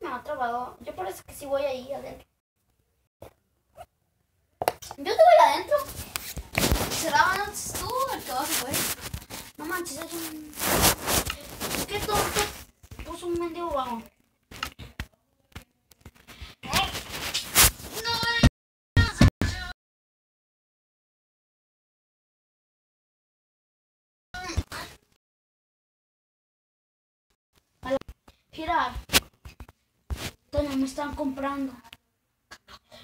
me ha trabado. Yo parece que sí voy ahí adentro. Yo te voy adentro. ¿Será antes tú el que vas a ver? No manches, es un... ¿Qué tonto? Puso un mendigo vago. Girar. Me están comprando.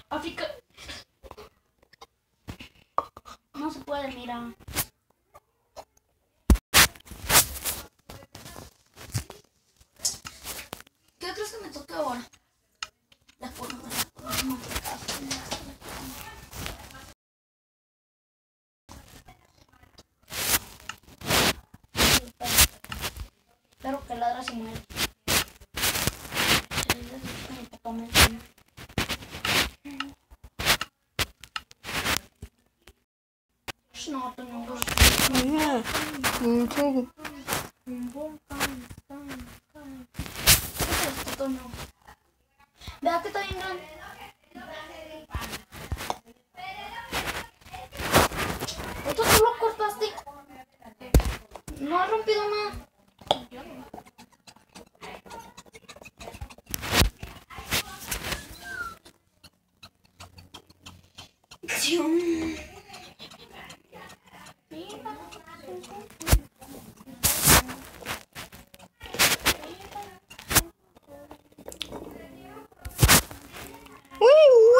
África. No se puede, mira. ¿Qué crees que me toca ahora? La forma, la forma. Espero que ladra se muere. ごめんなさい。Nie, nie tego. Bakit tayo nun? Ito Woo!